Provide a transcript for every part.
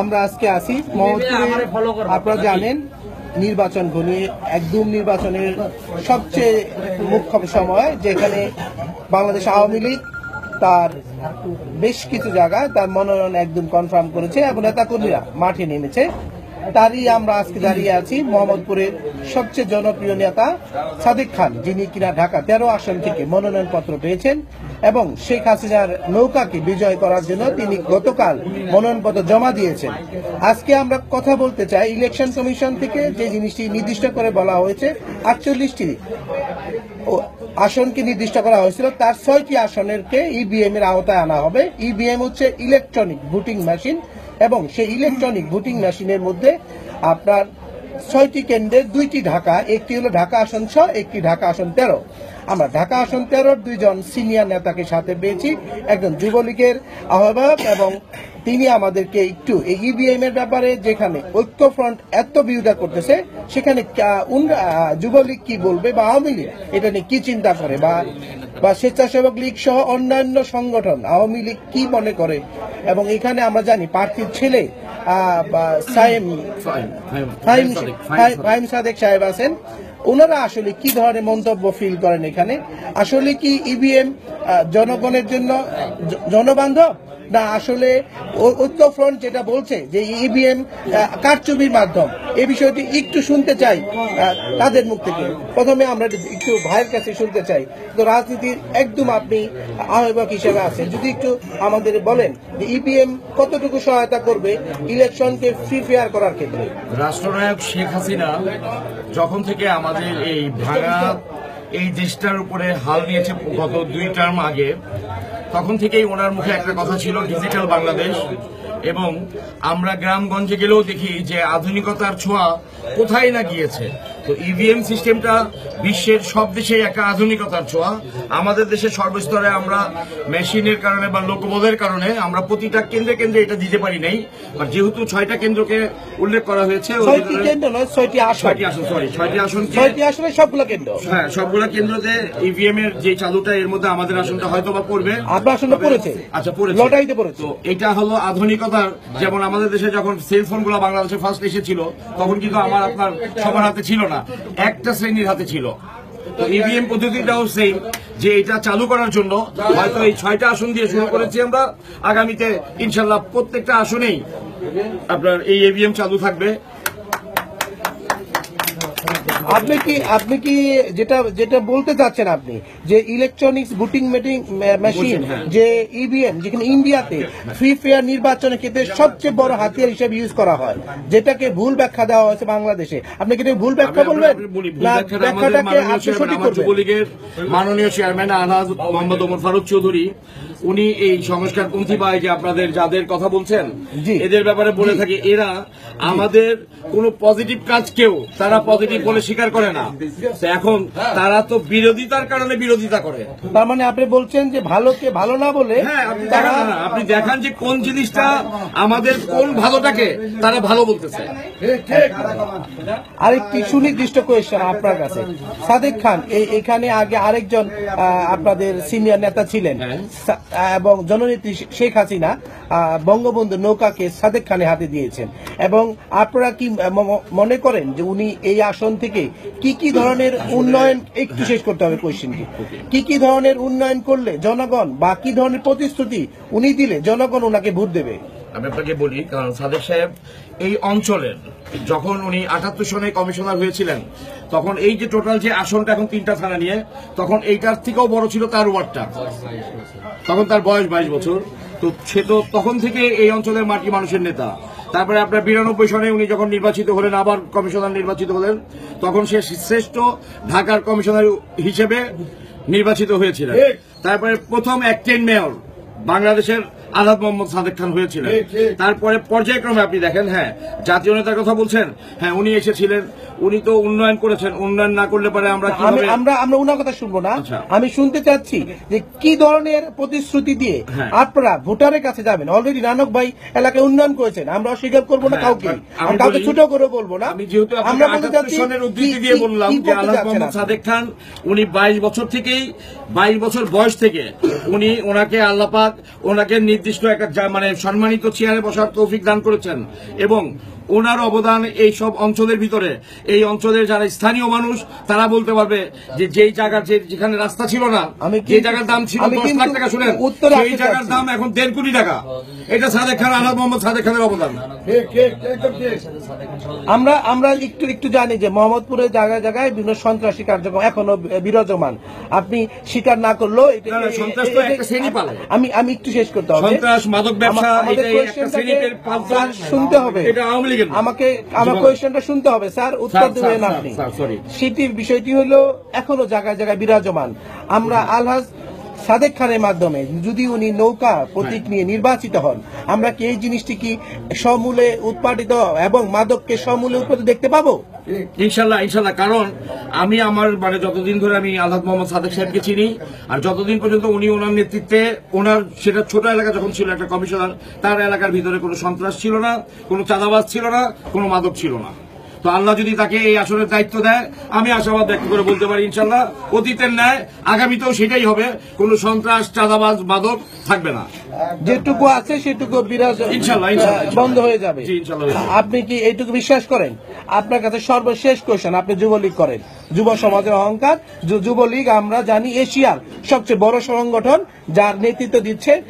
আমরা আজকে আসি মোহাম্মদপুরে আপনারা জানেন, নির্বাচন ঘনিয়ে একদম নির্বাচনের সবচেয়ে মুখ্য সময়, যেখানে বাংলাদেশ আওয়ামী লীগ তার বেশ কিছু জায়গায় তার মনোনয়ন একদম কনফার্ম করেছে এবং নেতাকর্মীরা মাঠে নেমেছে। তারই আমরা আজকে দাঁড়িয়ে আছি মোহাম্মদপুরের সবচেয়ে জনপ্রিয় নেতা সাদিক খান, যিনি কিনা ঢাকা তেরো আসন থেকে মনোনয়ন পত্র পেয়েছেন এবং শেখ হাসিনার নৌকাকে বিজয় করার জন্য তিনি গতকাল মনোনয়নপত্র জমা দিয়েছেন। আজকে আমরা কথা বলতে চাই ইলেকশন কমিশন থেকে, যে জিনিসটি নির্দিষ্ট করে বলা হয়েছে, আটচল্লিশটি আসনকে নির্দিষ্ট করা হয়েছিল, তার ছয়টি আসনেরকে ইভিএম এর আওতায় আনা হবে। ইভিএম হচ্ছে ইলেকট্রনিক ভোটিং মেশিন এবং সেই ইলেকট্রনিক ভোটিং মেশিনের মধ্যে আপনার ছয়টি কেন্দ্রের দুইটি ঢাকা, একটি হলো ঢাকা আসন ছ, একটি ঢাকা আসন তেরো। আমরা ঢাকা আসন তেরোর দুইজন সিনিয়র নেতাকে সাথে পেয়েছি, একজন যুবলীগের আহ্বায়ক এবং তিনি আমাদেরকে একটু ইভিএম এর ব্যাপারে যেখানে ঐক্যফ্রন্ট এত বিরোধিতা করতেছে, সেখানে যুবলীগ কি বলবে বা আওয়ামী লীগ, এটা নিয়ে কি চিন্তা করে বা বা স্বেচ্ছাসেবক লীগ সহ অন্যান্য সংগঠন আওয়ামী লীগ কি মনে করে? এবং এখানে আমরা জানি প্রার্থীর ছেলে ফাহিম সাদেক সাহেব আছেন। ওনারা আসলে কি ধরনের মন্তব্য ফিল করেন এখানে? আসলে কি ইভিএম জনগণের জন্য জনবান্ধব? না, আসলে ঐ- ঐক্যফ্রন্ট যেটা বলছে যে ইভিএম কারচুপির মাধ্যম এই বিষয়টি একটু শুনতে চাই তাদের মুখ থেকে। প্রথমে আমরা একটু ভাইয়ের কাছে শুনতে চাই। তো রাজনীতির একদম আপনি আহ্বায়ক হিসেবে আছেন। যদি একটু আমাদের বলেন যে ইভিএম কতটুকু সহায়তা করবে ইলেকশনকে ফ্রি ফেয়ার করার ক্ষেত্রে? রাষ্ট্রনায়ক শেখ হাসিনা যখন থেকে আমাদের এই ভাঙা এই দেশটার উপরে হাল নিয়েছে গত দুই টার্ম আগে তখন থেকেই ওনার মুখে একটা কথা ছিল ডিজিটাল বাংলাদেশ। এবং আমরা গ্রামগঞ্জে গেলেও দেখি যে আধুনিকতার ছোঁয়া কোথায় না গিয়েছে? তো ইভিএম সিস্টেমটা বিশ্বের সব দেশেই একটা আধুনিকতার ছোঁয়া। আমাদের দেশে সর্বস্তরে আমরা মেশিনের কারণে বা লোকবোধের কারণে আমরা প্রতিটা কেন্দ্রে কেন্দ্রে এটা দিতে পারি নাই। আর যেহেতু ছয়টা কেন্দ্রকে উল্লেখ করা হয়েছে ছয়টি ভিতরে- কেন্দ্র নয় ছয়টি আসন। সরি ছয়টি আসন ছয়টি আসনে সবগুলো কেন্দ্র। হ্যাঁ সবগুলা কেন্দ্রতে ইভিএম এর যে চালুটা এর মধ্যে আমাদের আসনটা হয়তো বা পড়বে। আপনার আসনটা পড়েছে। আচ্ছা পড়েছে। লটারিতে পড়েছে। তো এটা হলো আধুনিকতার যেমন আমাদের দেশে যখন সেলফোনগুলো বাংলাদেশে ফার্স্ট এসেছিল তখন কিন্তু আমার আপনার, সবার হাতে ছিল না। একটা শ্রেণির হাতে ছিল। তো ইভিএম পদ্ধতিটাও সেম যে এটা চালু করার জন্য হয়তো এই ছয়টা আসন দিয়ে শুরু করেছি আমরা। আগামীতে ইনশাল্লাহ প্রত্যেকটা আসনেই আপনার এই ইভিএম চালু থাকবে। আপনি কি আপনি কি যেটা যেটা বলতে চাচ্ছেন আপনি যে ইলেকট্রনিক্স ভোটিং মেটিং মেশিন। যে ইভিএম যেখানে ইন্ডিয়াতে ফ্রি ফেয়ার নির্বাচনের ক্ষেত্রে সবচেয়ে বড় হাতিয়ার হিসেবে ইউজ করা হয় যেটাকে ভুল ব্যাখ্যা দেওয়া হয়েছে বাংলাদেশে আপনি কি ভুল ব্যাখ্যা বলবেন ব্যাখ্যাটাকে আপনি সঠিক করবেন মাননীয় চেয়ারম্যান আলহাজ মোহাম্মদ ওমর ফারুক চৌধুরী উনি এই সংস্কারপন্থী বা এই যে আপনাদের যাদের কথা বলছেন। এদের ব্যাপারে বলে থাকে এরা আমাদের কোনো পজিটিভ কাজ কেউ তারা পজিটিভ বলে স্বীকার করে না। তো এখন তারা তো বিরোধিতার কারণে বিরোধিতা করে। তার মানে আপনি বলছেন যে ভালোকে ভালো না বলে হ্যাঁ আপনি তারা দেখান না, আপনি দেখান যে কোন জিনিসটা আমাদের কোন ভালোটাকে তারা ভালো বলতেছে। আরেকটি সুনির্দিষ্ট কোয়েশ্চেন আপনার কাছে। সাদেক খান এই- এখানে আগে আরেকজন আহ, আপনাদের সিনিয়র নেতা ছিলেন। হ্যাঁ। সা- এবং জননেত্রী শেখ হাসিনা আহ, বঙ্গবন্ধু নৌকাকে সাদেক খানের হাতে দিয়েছেন। এবং আপনারা কি ম- ম- মনে করেন যে উনি এই আসন থেকে কি কি ধরনের উন্নয়ন, একটু শেষ করতে হবে কোয়েশ্চেনটি কি কি ধরনের উন্নয়ন করলে জনগণ বা কি ধরনের প্রতিশ্রুতি উনি দিলে জনগণ ওনাকে ভোট দেবে? আমি আপনাকে বলি, কারণ সাদেক সাহেব এই অঞ্চলের যখন উনি আটাত্তর সনে কমিশনার হয়েছিলেন, তখন এই যে টোটাল যে আসনটা এখন তিনটা থানা নিয়ে, তখন এইটার থেকেও বড় ছিল তার ওয়ার্ডটা। তখন তার বয়স বাইশ বছর। তো সে তো তখন থেকে এই অঞ্চলের মাটি মানুষের নেতা। তারপরে আপনার বিরানব্বই সনে উনি যখন নির্বাচিত হলেন আবার কমিশনার নির্বাচিত হলেন তখন সে শ্রেষ্ঠ ঢাকার কমিশনার হিসেবে নির্বাচিত হয়েছিলেন। তারপরে প্রথম অ্যাক্টেন মেয়র বাংলাদেশের আজাদ মোহাম্মদ সাদেক খান হয়েছিলেন। তারপরে পর্যায়ক্রমে আপনি দেখেন হ্যাঁ জাতীয় নেতার কথা বলছেন হ্যাঁ উনি এসেছিলেন। উনি তো উন্নয়ন করেছেন উন্নয়ন না করলে পরে আমরা আমরা আমরা ওনার কথা শুনব না। আচ্ছা। আমি শুনতে চাচ্ছি যে কি ধরনের প্রতিশ্রুতি দিয়ে হ্যাঁ। আপনারা ভোটারের কাছে যাবেন? অলরেডি নানক ভাই এলাকায় উন্নয়ন করেছেন আমরা অস্বীকার করব না হ্যাঁ, কাউকে। কাউকে ছোট করে বলব না। আমি যেহেতু আমরা বলতে চাচ্ছি উদ্ধৃতি দিয়ে বললাম যে মোহাম্মদ সাদেক খান উনি বাইশ বছর থেকেই বাইশ বছর বয়স থেকে উনি ওনাকে আল্লাপাক ওনাকে নির্দিষ্ট একটা মানে সম্মানিত চেয়ারে বসার তৌফিক দান করেছেন। এবং ওনার অবদান এই সব অঞ্চলের ভিতরে। এই অঞ্চলের যারা স্থানীয় মানুষ তারা বলতে পারবে যে যেই জায়গার যেখানে রাস্তা ছিল না যে জায়গার দাম ছিল দশ লাখ টাকা শুনেন সেই জায়গার দাম এখন দেড় কোটি টাকা। এটা সাদেক খান আনাদ মোহাম্মদ সাদেক খানের অবদান। আমরা আমরা একটু একটু জানি যে মোহাম্মদপুরের জায়গায় জায়গায় বিভিন্ন সন্ত্রাসী কার্যক্রম এখনও বিরাজমান। আপনি স্বীকার না করলেও এটা- না, না, সন্ত্রাস তো একটা শ্রেণি পালে। আমি আমি একটু শেষ করতে হবে। সন্ত্রাস, মাদক ব্যবসা, শুনতে হবে। এটা আওয়ামী লীগের না। আমাকে আমার কোয়েশ্চেনটা শুনতে হবে স্যার। উত্তর দেবেন আপনি। সেটির বিষয়টি হলো এখনও জায়গায় জায়গায় বিরাজমান। আমরা আলহাজ সাদেক খানের মাধ্যমে যদি উনি নৌকা প্রতীক নিয়ে নির্বাচিত হন আমরা কি এই জিনিসটি কি সমূলে উৎপাদিত এবং মাদককে সমূলে উৎপাদিত দেখতে পাবো? ইনশাল্লাহ ইনশাল্লাহ কারণ আমি আমার মানে যতদিন ধরে আমি আলহাদ মোহাম্মদ সাদেক সাহেবকে চিনি আর যতদিন পর্যন্ত উনি ওনার নেতৃত্বে ওনার সেটা ছোট এলাকা যখন ছিল একটা কমিশনার তার এলাকার ভিতরে কোনো সন্ত্রাস ছিল না কোনো চাঁদাবাজ ছিল না কোনো মাদক ছিল না। তো আল্লাহ যদি তাকে এই আসনের দায়িত্ব দেয় আমি আশাবাদ ব্যক্ত করে বলতে পারি ইনশাল্লাহ অতীতের ন্যায় আগামীতেও সেটাই হবে কোন সন্ত্রাস চাঁদাবাজ বাদক থাকবে না। যেটুকু আছে সেটুকু বিরাজ ইনশাল্লাহ, বন্ধ হয়ে যাবে। হয়ে যাবে। আপনি কি এইটুকু বিশ্বাস করেন? আপনার কাছে সর্বশেষ কোয়েশন আপনি যুবলীগ করেন। যুব সমাজের অহংকার যুবলীগ আমরা জানি এশিয়ার সবচেয়ে বড় সংগঠন যার নেতৃত্ব দিচ্ছে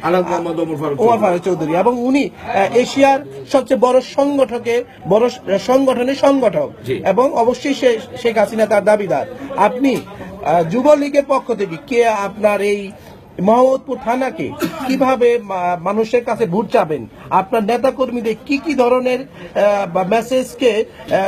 ওমর ফারুক চৌধুরী। এবং উনি এশিয়ার সবচেয়ে বড় সংগঠকের বড় সংগঠনের সংগঠক এবং অবশ্যই সে- শেখ হাসিনা তার দাবিদার। আপনি যুবলীগের পক্ষ থেকে কে আপনার এই মোহাম্মদপুর থানাকে কীভাবে মানুষের কাছে ভোট চাবেন? আপনার নেতা কর্মীদের কি কি ধরনের মেসেজকে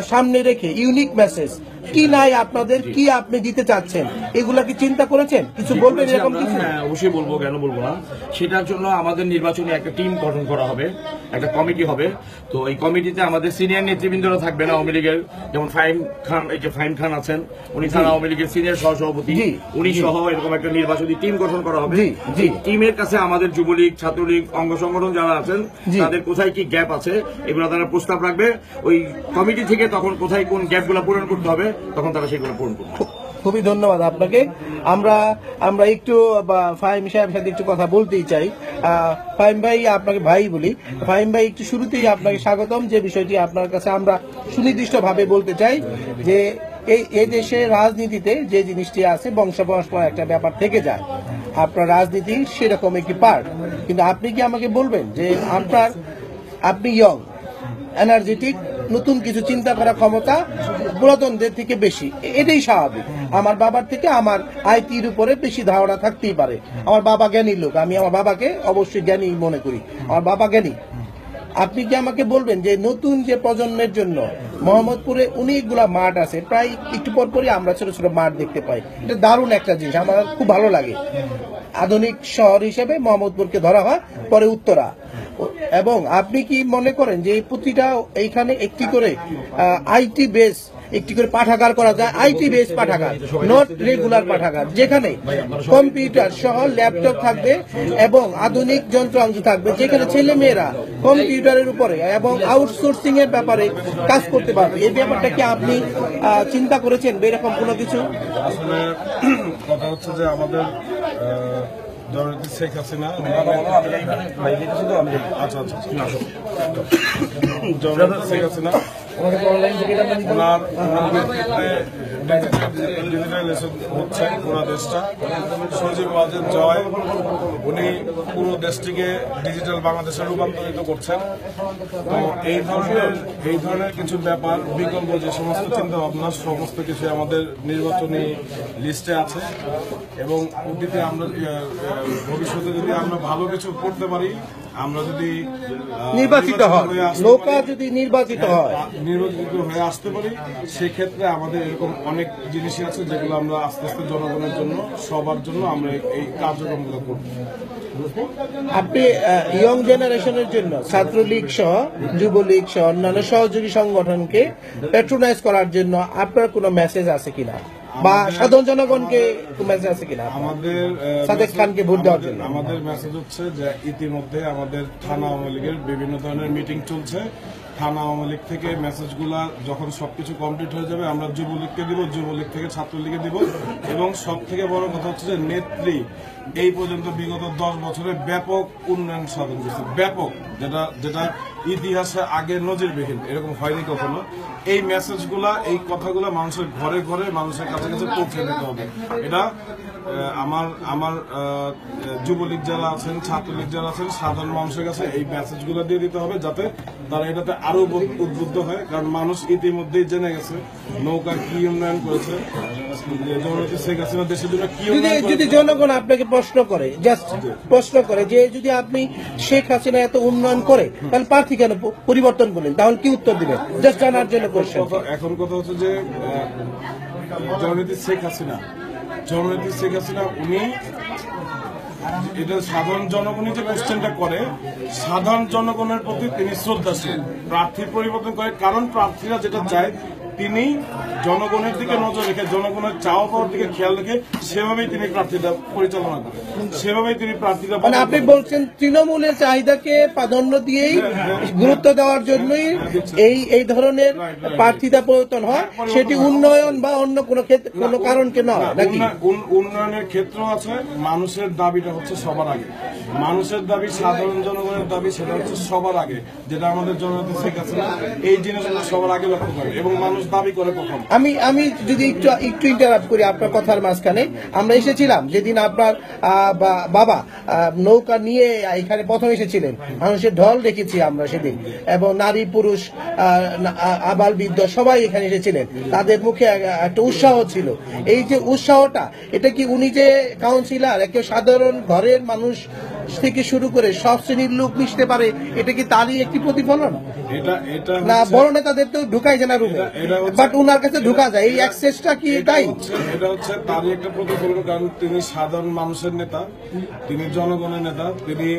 সামনে রেখে ইউনিক মেসেজ কি নাই আপনাদের কি আপনি দিতে চাচ্ছেন? এগুলা কি চিন্তা করেছেন? কিছু বলবেন এরকম কিছু? হ্যাঁ, অবশ্যই বলব কেন বলব না। সেটার জন্য আমাদের নির্বাচনী একটা টিম গঠন করা হবে একটা কমিটি হবে। তো এই কমিটিতে আমাদের সিনিয়র নেতৃবৃন্দরা থাকবেন আওয়ামী লীগের যেমন ফাইম খান এই যে ফাইম খান আছেন উনি থানা আওয়ামী লীগের সিনিয়র সহসভাপতি। উনি সহ এরকম একটা নির্বাচনী টিম গঠন করা হবে। টিমের কাছে আমাদের যুবলীগ ছাত্রলীগ অঙ্গ সংগঠন যারা আছেন তাদের কোথায় কি গ্যাপ আছে এগুলো তারা প্রস্তাব রাখবে। ওই কমিটি থেকে তখন কোথায় কোন গ্যাপগুলো পূরণ করতে হবে তখন তারা সেগুলো পূরণ করবে। খুবই ধন্যবাদ আপনাকে। আমরা আমরা একটু ফাহিম সাহেবের সাথে একটু কথা বলতেই চাই। ফাহিম ভাই, আপনাকে ভাই বলি। ফাহিম ভাই, একটু শুরুতেই আপনাকে স্বাগতম। যে বিষয়টি আপনার কাছে আমরা সুনির্দিষ্ট ভাবে বলতে চাই, যে এই এই দেশে রাজনীতিতে যে জিনিসটি আছে বংশ একটা ব্যাপার থেকে যায়। আপনার রাজনীতি সেরকম একটি পার্ট কিন্তু আপনি কি আমাকে বলবেন যে আপনার, আপনি ইয়ং এনার্জেটিক নতুন কিছু চিন্তা করার ক্ষমতা পুরাতনদের থেকে বেশি। এটাই স্বাভাবিক। আমার বাবার থেকে আমার আইটির উপরে বেশি ধারণা থাকতেই পারে। আমার বাবা জ্ঞানী লোক। আমি আমার বাবাকে অবশ্যই জ্ঞানী মনে করি। আমার বাবা জ্ঞানী। আপনি কি আমাকে বলবেন যে নতুন যে প্রজন্মের জন্য মোহাম্মদপুরে অনেকগুলা মাঠ আছে, প্রায় একটু পর পরই আমরা ছোট ছোট মাঠ দেখতে পাই। এটা দারুণ একটা জিনিস। আমার খুব ভালো লাগে। আধুনিক শহর হিসেবে মোহাম্মদপুরকে ধরা হয়, পরে উত্তরা। এবং আপনি কি মনে করেন যে এই প্রতিটা এইখানে একটি করে আইটি বেস একটি করে পাঠাগার করা যায়? আইটি বেস পাঠাগার নট রেগুলার পাঠাগার, যেখানে কম্পিউটার সহ ল্যাপটপ থাকবে এবং আধুনিক যন্ত্রাংশ থাকবে, যেখানে ছেলে মেয়েরা কম্পিউটারের উপরে এবং আউটসোর্সিং এর ব্যাপারে কাজ করতে পারবে। এই ব্যাপারটা কি আপনি চিন্তা করেছেন এরকম কোনো কিছু? কথা হচ্ছে যে আমাদের জননেত্রী শেখ হাসিনা আচ্ছা আচ্ছা জননেত্রী শেখ হাসিনা ওনার নেতৃত্বে হচ্ছে পুরো দেশটা। সজীব ওয়াজের উনি পুরো দেশটিকে ডিজিটাল বাংলাদেশে রূপান্তরিত করছেন। তো এই ধরনের এই ধরনের কিছু ব্যাপার, বিকল্প যে সমস্ত চিন্তা ভাবনা সমস্ত কিছু আমাদের নির্বাচনী লিস্টে আছে। এবং অতীতে আমরা ভবিষ্যতে যদি আমরা ভালো কিছু করতে পারি আমরা যদি নির্বাচিত হয় হয়ে নৌকা যদি নির্বাচিত হয় নির্বাচিত হয়ে আসতে পারি সেক্ষেত্রে আমাদের এরকম অনেক জিনিসই আছে যেগুলো আমরা আস্তে আস্তে জনগণের জন্য সবার জন্য আমরা এই- এই কার্যক্রমগুলো করব। আপনি ইয়ং জেনারেশনের জন্য ছাত্রলীগ সহ যুবলীগ সহ অন্যান্য সহযোগী সংগঠনকে প্যাট্রোনাইজ করার জন্য আপনার কোনো মেসেজ আছে কিনা? বা সাধারণ জনগণকে মেসেজ আছে কিনা? আমাদের সাদেক খানকে ভোট দেওয়ার জন্য। আমাদের মেসেজ হচ্ছে যে ইতিমধ্যে আমাদের থানা আওয়ামী লীগের বিভিন্ন ধরনের মিটিং চলছে। থানা আওয়ামী লীগ থেকে মেসেজগুলা যখন সবকিছু কমপ্লিট হয়ে যাবে আমরা যুবলীগকে দিব যুবলীগ থেকে ছাত্রলীগে দিব। এবং সব থেকে বড় কথা হচ্ছে যে নেত্রী এই পর্যন্ত বিগত দশ বছরে ব্যাপক উন্নয়ন সাধন করেছে। ব্যাপক। যেটা যেটা ইতিহাসে আগে নজিরবিহীন এরকম হয়নি কখনো। এই মেসেজগুলা এই কথাগুলো মানুষের ঘরে ঘরে মানুষের কাছে কাছে পৌঁছে দিতে হবে। এটা আমার আমার যুবলীগ যারা আছেন ছাত্রলীগ যারা আছেন সাধারণ মানুষের কাছে এই মেসেজগুলো দিয়ে দিতে হবে যাতে তারা এটাতে আরও উদ্বুদ্ধ- হয়। কারণ মানুষ ইতিমধ্যেই জেনে গেছে নৌকা কি উন্নয়ন করেছে যদি জনগণ আপনাকে প্রশ্ন করে জাস্ট প্রশ্ন করে যে যদি আপনি শেখ হাসিনা এত উন্নয়ন করে তাহলে প্রার্থী পরিবর্তন করলেন তাহলে কি উত্তর দিবেন? জাস্ট জানার জন্য কোশ্চেন এখন কথা হচ্ছে যে জননীতি শেখ হাসিনা জননীতি শেখ হাসিনা, উনি এটা সাধারণ জনগণই যে কোশ্চেনটা করে। সাধারণ জনগণের প্রতি তিনি শ্রদ্ধাশীল। প্রার্থী পরিবর্তন করে, কারণ প্রার্থীরা যেটা চায় তিনি জনগণের দিকে নজর রেখে জনগণের চাওয়া পাওয়ার দিকে খেয়াল রেখে সেভাবেই তিনি প্রার্থীটা পরিচালনা করেন। সেভাবেই তিনি প্রার্থীরা মানে আপনি বলছেন তৃণমূলের চাহিদাকে প্রাধান্য দিয়েই গুরুত্ব দেওয়ার জন্যই এই এই ধরনের প্রার্থিতা পরিবর্তন হয়। সেটি উন্নয়ন বা অন্য কোনো ক্ষেত্রে কোনো কারণকে নয় নাকি? উন্নয়নের ক্ষেত্র আছে মানুষের দাবিটা হচ্ছে সবার আগে। মানুষের দাবি সাধারণ জনগণের দাবি সেটা হচ্ছে সবার আগে যেটা আমাদের জননেত্রী শেখ হাসিনা এই জিনিসগুলো সবার আগে লক্ষ্য করে এবং মানুষ আমি আমি যদি একটু একটু ইন্টারাপ্ট করি আপনার কথার মাঝখানে, আমরা এসেছিলাম, যেদিন আপনার বাবা নৌকা নিয়ে এখানে প্রথম এসেছিলেন, মানুষের ঢল দেখেছি আমরা সেদিন, এবং নারী, পুরুষ আবাল বৃদ্ধ সবাই এখানে এসেছিলেন, তাদের মুখে একটা উৎসাহ ছিল। এই যে উৎসাহটা, এটা কি উনি যে কাউন্সিলার একে সাধারণ ঘরের মানুষ থেকে শুরু করে সব শ্রেণির লোক মিশতে পারে এটা কি তারই একটি প্রতিফলন? না বড় নেতাদের তো ঢুকাই যায় না রুমে। বাট উনার কাছে ঢুকা যায়। এই অ্যাক্সেসটা কি তাই? এটা হচ্ছে তারই একটা প্রতিফলন কারণ তিনি সাধারণ মানুষের নেতা তিনি জনগণের নেতা তিনি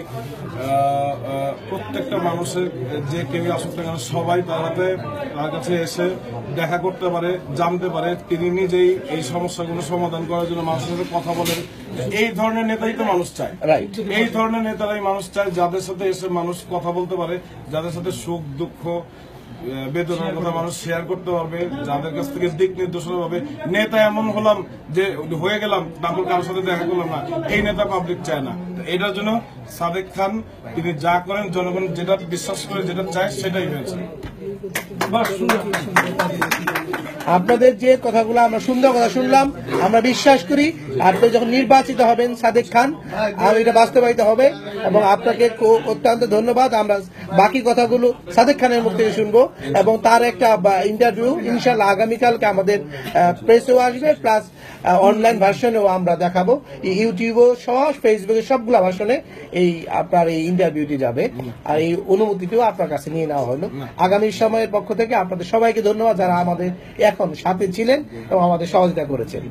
প্রত্যেকটা মানুষের যে কেউ আসুক না সবাই তার হাতে তার কাছে এসে দেখা করতে পারে জানতে পারে। তিনি নিজেই এই সমস্যাগুলো সমাধান করার জন্য মানুষের সাথে কথা বলেন। এই ধরনের নেতাই তো মানুষ চায়। রাইট এই ধরনের নেতারাই মানুষ চায়, যাদের সাথে এসে মানুষ কথা বলতে পারে, যাদের সাথে সুখ, দুঃখ বেদনার কথা মানুষ শেয়ার করতে পারবে, যাদের কাছ থেকে দিক নির্দেশনা পাবে। নেতা এমন হলাম যে হয়ে গেলাম, তারপর কারোর সাথে দেখা করলাম না। এই নেতা পাবলিক চায় না। এটার জন্য সাদেক খান, তিনি যা করেন, জনগণ যেটা বিশ্বাস করে যেটা চায়, সেটাই হয়েছে। আপনাদের যে কথাগুলো আমরা সুন্দর কথা শুনলাম, আমরা বিশ্বাস করি। আপনি যখন নির্বাচিত হবেন সাদেক খান, আর এটা বাস্তবায়িত হবে। এবং আপনাকে অত্যন্ত ধন্যবাদ। আমরা বাকি কথাগুলো সাদেক খানের মুখ থেকে শুনব এবং তার একটা ইন্টারভিউ ইনশাল্লাহ আগামীকালকে আমাদের প্রেসেও আসবে প্লাস অনলাইন ভার্সনেও আমরা দেখাবো। ইউটিউবও সহ ফেসবুকে সবগুলো ভার্সনে এই আপনার এই ইন্টারভিউটি যাবে। আর এই অনুমতিটিও আপনার কাছে নিয়ে নেওয়া হলো। আগামী সময়ের পক্ষ থেকে আপনাদের সবাইকে ধন্যবাদ যারা আমাদের এখন সাথে ছিলেন এবং আমাদের সহযোগিতা করেছেন।